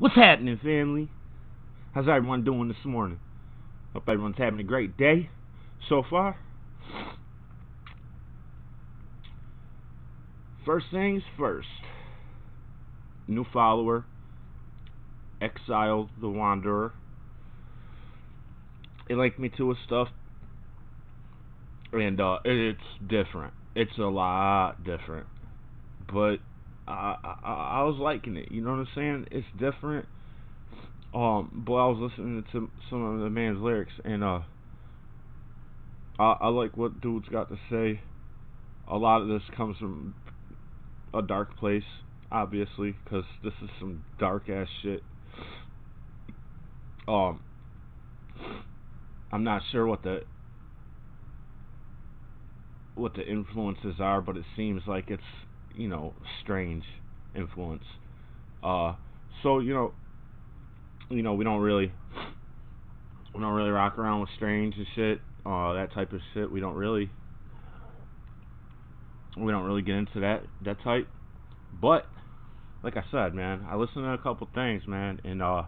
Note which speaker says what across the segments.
Speaker 1: What's happening, family? How's everyone doing this morning? Hope everyone's having a great day so far. First things first. New follower, X-Isle the Wanderer. He linked me to his stuff, and uh, it's different. It's a lot different, but I, I I was liking it. You know what I'm saying? It's different. Um, but I was listening to some of the man's lyrics, and uh, I, I like what dude's got to say. A lot of this comes from a dark place, obviously, because this is some dark ass shit. Um, I'm not sure what the what the influences are, but it seems like it's you know strange influence. Uh, so you know, you know we don't really we don't really rock around with strange and shit, uh, that type of shit. We don't really we don't really get into that that type. But like I said, man, I listen to a couple things, man, and uh,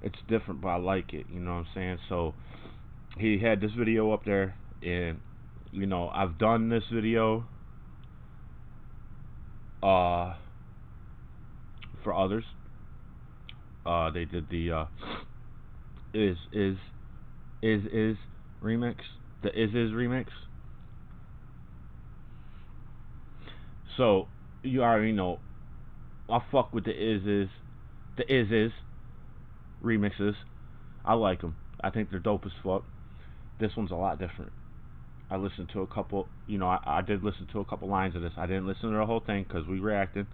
Speaker 1: it's different, but I like it. You know what I'm saying? So he had this video up there, and you know I've done this video uh for others. Uh, they did the uh, is is is is remix, the ISIS remix. So you already know I fuck with the ISIS the ISIS remixes. I like them. I think they're dope as fuck. This one's a lot different. I listened to a couple, you know, I, I did listen to a couple lines of this. I didn't listen to the whole thing because we reacted,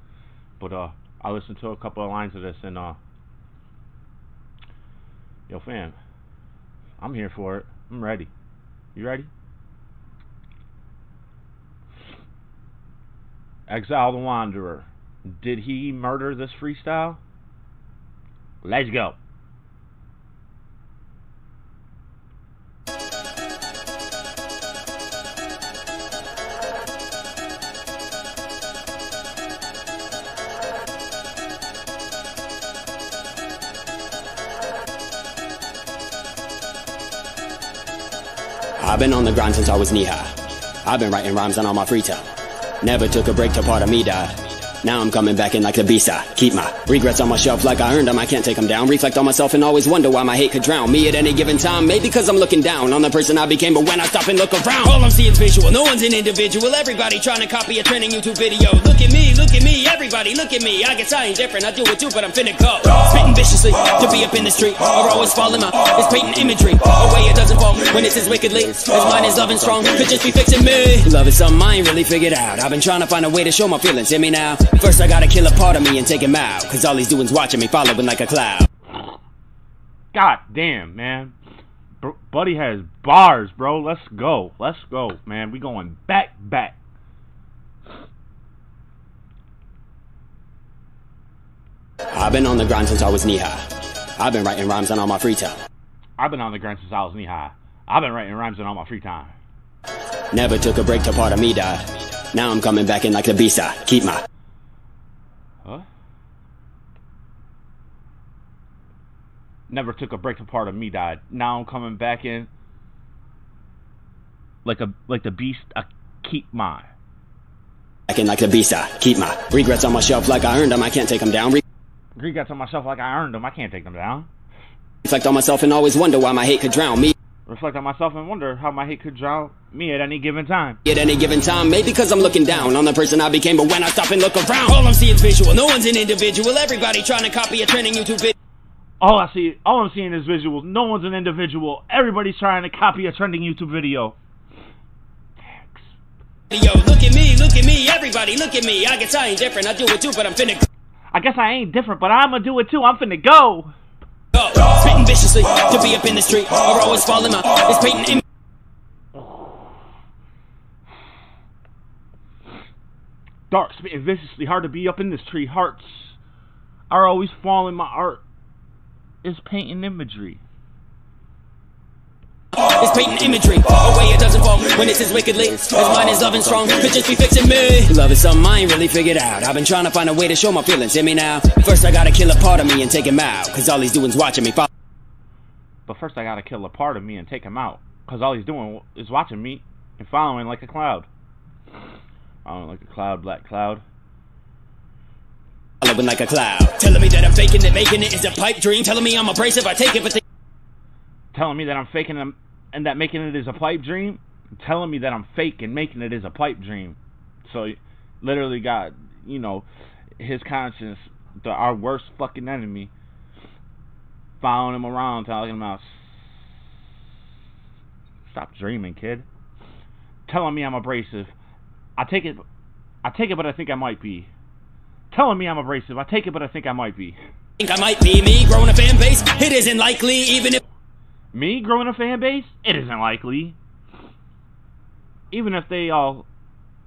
Speaker 1: but uh, I listened to a couple of lines of this and uh, yo, fam, I'm here for it. I'm ready. You ready? X-Isle the Wanderer. Did he murder this freestyle? Let's go.
Speaker 2: I've been on the grind since I was knee high. I've been writing rhymes on all my free time. Never took a break till part of me died. Now I'm coming back in like the B-side. Keep my regrets on my shelf like I earned them. I can't take them down. Reflect on myself and always wonder why my hate could drown me at any given time. Maybe because I'm looking down on the person I became. But when I stop and look around, all I'm seeing is visual. No one's an individual. Everybody trying to copy a trending YouTube video. Look at me, look at me, everybody look at me. I guess I ain't different. I do it too, but I'm finna go. Spitting viciously to be up in the street. Or always falling out. It's painting imagery. A way it doesn't fall when it's as wickedly. As mine is loving strong. Could just be fixing me. Love is something I ain't really figured out. I've been trying to find a way to show my feelings. Hear me now. First I gotta kill a part of me and take him out. Cause all he's doing's watching me, following like a cloud.
Speaker 1: God damn, man. Buddy has bars, bro. Let's go. Let's go, man. We going back, back.
Speaker 2: I've been on the grind since I was knee high. I've been writing rhymes on all my free time.
Speaker 1: I've been on the grind since I was knee high. I've been writing rhymes in all my free time.
Speaker 2: Never took a break till part of me died. Now I'm coming back in like the beast I Keep my
Speaker 1: Huh? Never took a break till part of me died. Now I'm coming back in like a like the beast. I keep my
Speaker 2: back in like the beast I Keep my regrets on my shelf like I earned them. I can't take them down. Re-
Speaker 1: regrets on myself like I earned them. I can't take them down.
Speaker 2: Reflect on myself and always wonder why my hate could drown me.
Speaker 1: Reflect on myself and wonder how my hate could drown me at any given time.
Speaker 2: At any given time, maybe because I'm looking down on the person I became, but when I stop and look around, all I'm seeing is visual. No one's an individual. Everybody trying to copy a trending YouTube video.
Speaker 1: All I see, all I'm seeing is visuals. No one's an individual. Everybody's trying to copy a trending YouTube video. Thanks.
Speaker 2: Yo, look at me, look at me, everybody, look at me. I guess I ain't different. I do it too, but I'm finna
Speaker 1: I guess I ain't different, but I'ma do it too. I'm finna go.
Speaker 2: go. Spitting viciously to be up in the street, or always falling out. It's painting.
Speaker 1: Dark spitting viciously, hard to be up in this tree. Hearts are always falling. My art is painting imagery.
Speaker 2: It's It's painting imagery. A way it doesn't fall when it's as wickedly. As mine is loving strong, could just be fixing me. Love is something I ain't really figured out. I've been trying to find a way to show my feelings. Hear me now? First, I gotta kill a part of me and take him out. Cause all he's doing's watching me. Follow
Speaker 1: But first, I gotta kill a part of me and take him out. Cause all he's doing is watching me and following like a cloud. Following like a cloud, black cloud.
Speaker 2: Following like a cloud. Telling me that I'm faking it, making it is a pipe dream. Telling me I'm abrasive, I take it but th-
Speaker 1: Telling me that I'm faking them and that making it is a pipe dream. Telling me that I'm fake and making it is a pipe dream. So, literally got, you know, his conscience, the, our worst fucking enemy, following him around, talking about, stop dreaming, kid. Telling me I'm abrasive. I take it, I take it, but I think I might be. Telling me I'm abrasive. I take it, but I think I might be.
Speaker 2: think I might be me growing a fan base. It isn't likely, even if
Speaker 1: Me growing a fan base? It isn't likely. Even if they all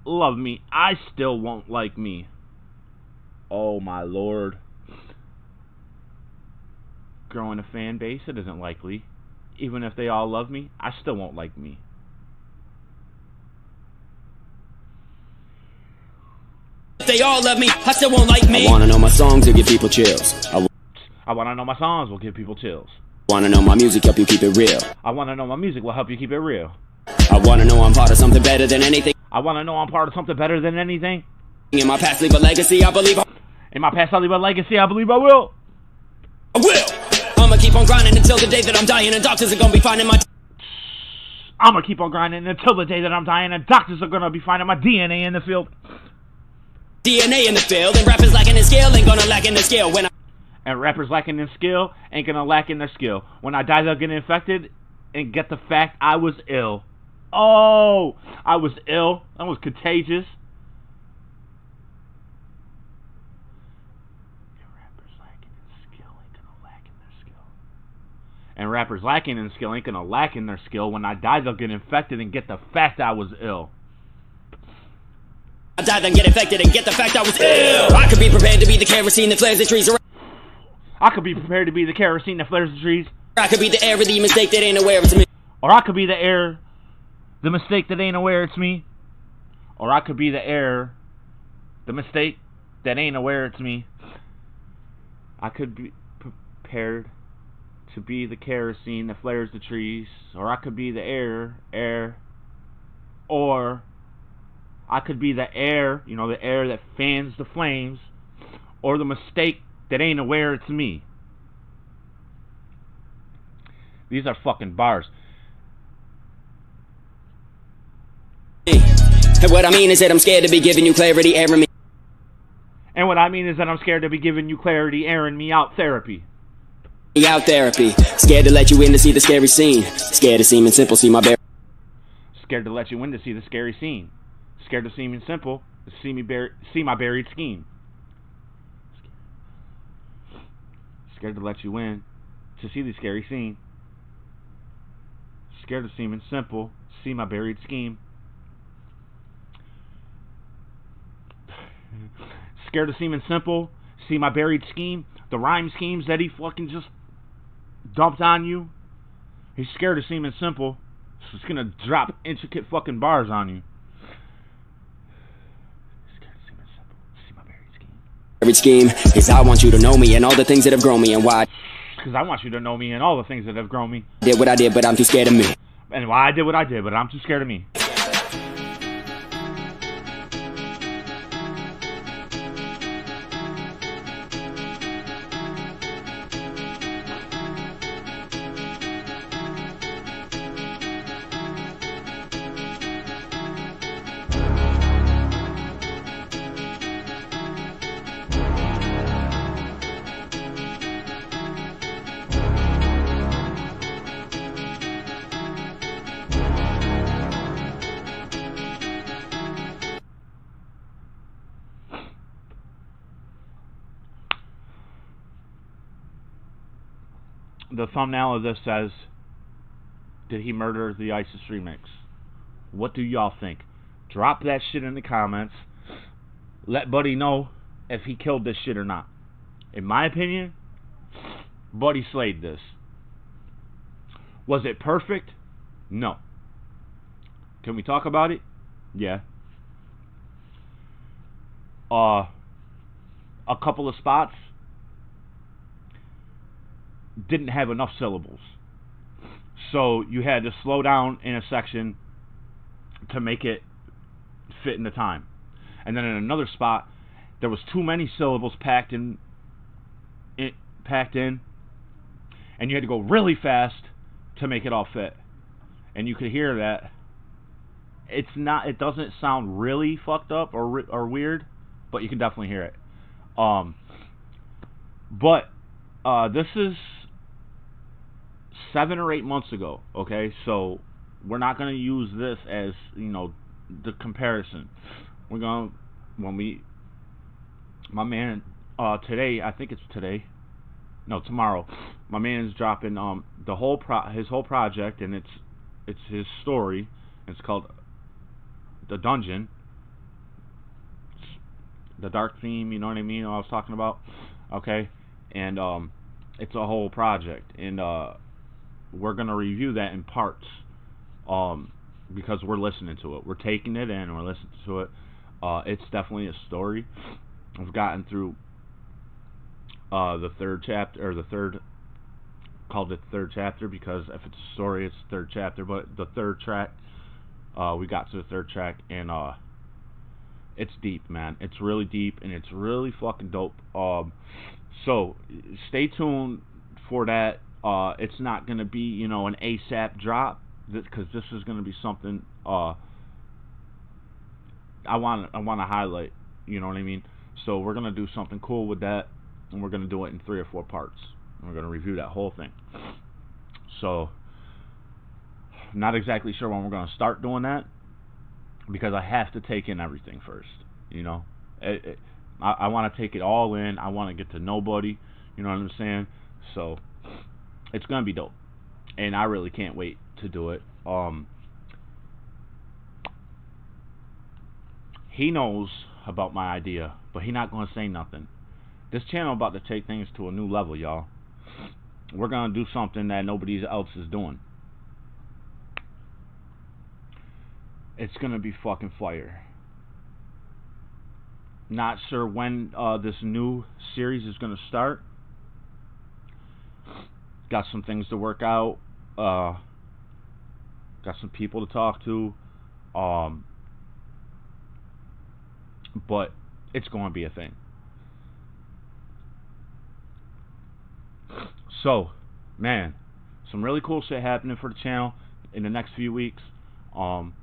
Speaker 1: love me, I still won't like me. Oh my lord. Growing a fan base? It isn't likely. Even if they all love me, I still won't like me.
Speaker 2: they all love me, I still won't like me. I wanna know my songs will give people chills. I w-
Speaker 1: I want to know my songs will give people chills.
Speaker 2: Wanna know my music help you keep it real.
Speaker 1: I want to know my music will help you keep it real.
Speaker 2: I wanna know I'm part of something better than anything.
Speaker 1: I want to know I'm part of something better than anything.
Speaker 2: In my past, leave a legacy. I believe I
Speaker 1: In my past leave a legacy, I believe I will.
Speaker 2: I will. I'ma keep on grinding until the day that I'm dying, and doctors are gonna be finding my.
Speaker 1: I'm gonna keep on grinding until the day that I'm dying, and doctors are gonna be finding my DNA in the field.
Speaker 2: DNA in the field, and rappers lacking in skill ain't gonna lack in the skill when I.
Speaker 1: Oh, and rappers lacking in skill ain't gonna lack in their skill. When I die, they'll get infected and get the fact I was ill. Oh, I was ill. I was contagious. And rappers lacking in skill ain't gonna lack in their skill. When I die, they'll get infected and get the fact I was ill.
Speaker 2: I die, then get infected and get the fact I was ill. I could be prepared to be the kerosene that flares the trees. Or
Speaker 1: I could be prepared to be the kerosene that flares the trees.
Speaker 2: I could be the air of the mistake that ain't aware of me.
Speaker 1: Or I could be the air, the mistake that ain't aware it's me. Or I could be the air, the mistake that ain't aware it's me. I could be prepared to be the kerosene that flares the trees. Or I could be the air, air. Or I could be the air, you know, the air that fans the flames. Or the mistake that ain't aware it's me. These are fucking bars.
Speaker 2: And what I mean is that I'm scared to be giving you clarity, airing me
Speaker 1: And what I mean is that I'm scared to be giving you clarity, airing me out therapy.
Speaker 2: Me out therapy. Scared to let you in to see the scary scene. Scared to seem and simple, see my bare.
Speaker 1: Scared to let you in to see the scary scene. Scared to seem simple, see me bur- see my buried scheme. Scared to let you in to see the scary scene. Scared to seem simple, see my buried scheme. Scared of seeming simple, see my buried scheme. The rhyme schemes that he fucking just dumped on you. He's scared of seeming simple, so he's gonna drop intricate fucking bars on you. Scared of seeming simple, see my buried scheme.
Speaker 2: Every scheme is I want you to know me and all the things that have grown me and why
Speaker 1: Because I want you to know me and all the things that have grown me.
Speaker 2: Did what I did, but I'm too scared of me.
Speaker 1: And why I did what I did, but I'm too scared of me. The thumbnail of this says, Did he murder the ISIS remix? What do y'all think? Drop that shit in the comments. Let Buddy know if he killed this shit or not. In my opinion, Buddy slayed this. Was it perfect? No. Can we talk about it? Yeah. Uh, a couple of spots didn't have enough syllables. So you had to slow down in a section to make it fit in the time. And then in another spot, there was too many syllables packed in, it, packed in, and you had to go really fast to make it all fit. And you could hear that. It's not. It doesn't sound really fucked up or or weird, but you can definitely hear it. Um, but uh, this is seven or eight months ago. Okay, so we're not going to use this as you know the comparison. We're going to when we my man uh, today. I think it's today. No, tomorrow. My man's dropping um the whole pro his whole project and it's it's his story. It's called the dungeon. the dark theme, you know what I mean? I was talking about. Okay, and um, it's a whole project, and uh, we're gonna review that in parts. Um, because we're listening to it, we're taking it in, we're listening to it. Uh, it's definitely a story. I've gotten through uh, the third chapter or the third called it third chapter because if it's a story, it's the third chapter. But the third track, uh, we got to the third track and uh, it's deep, man. It's really deep and it's really fucking dope. Um, so stay tuned for that. Uh, it's not gonna be you know an ASAP drop because this is gonna be something uh, I want I want to highlight. You know what I mean? So we're gonna do something cool with that, and we're gonna do it in three or four parts. We're gonna review that whole thing. So, not exactly sure when we're gonna start doing that because I have to take in everything first. You know, it, it, I, I want to take it all in. I want to get to nobody. You know what I'm saying? So, it's gonna be dope, and I really can't wait to do it. Um, he knows about my idea, but he not gonna say nothing. This channel about to take things to a new level, y'all. We're gonna do something that nobody else is doing. It's gonna be fucking fire. Not sure when uh, this new series is gonna start. Got some things to work out. Uh, got some people to talk to. Um, but it's going to be a thing. So, man, some really cool shit happening for the channel in the next few weeks. Um,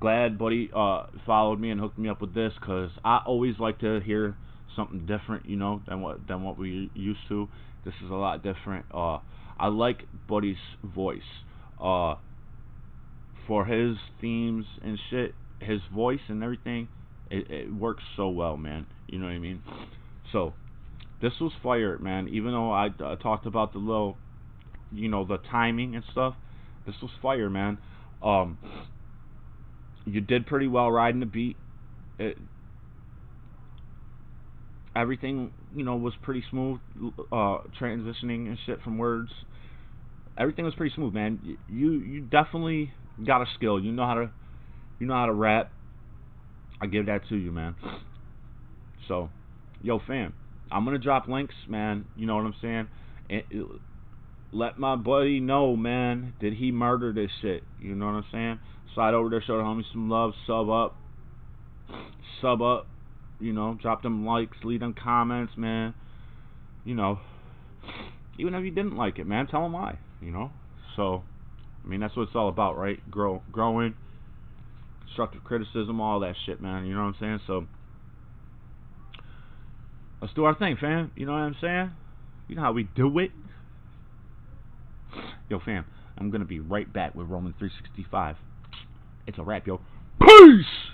Speaker 1: glad Buddy uh, followed me and hooked me up with this because I always like to hear something different, you know, than what than what we used to. This is a lot different. Uh, I like Buddy's voice. Uh, for his themes and shit, his voice and everything it, it works so well, man. You know what I mean? So, this was fire, man. Even though I uh, talked about the little, you know, the timing and stuff, this was fire, man. Um, you did pretty well riding the beat. It, everything, you know, was pretty smooth. Uh, transitioning and shit from words. Everything was pretty smooth, man. You you definitely got a skill. You know how to you know how to rap. I give that to you, man. So, yo, fam, I'm gonna drop links, man. You know what I'm saying? It, let my buddy know, man. Did he murder this shit? You know what I'm saying? Slide over there, show the homies some love, sub up, sub up. You know, drop them likes, leave them comments, man. You know, even if you didn't like it, man, tell them why. You know, so I mean that's what it's all about, right? Grow, growing constructive criticism, all that shit, man. You know what I'm saying? So let's do our thing, fam. You know what I'm saying? You know how we do it. Yo, fam, I'm gonna be right back with Roman 365. It's a wrap, yo. Peace.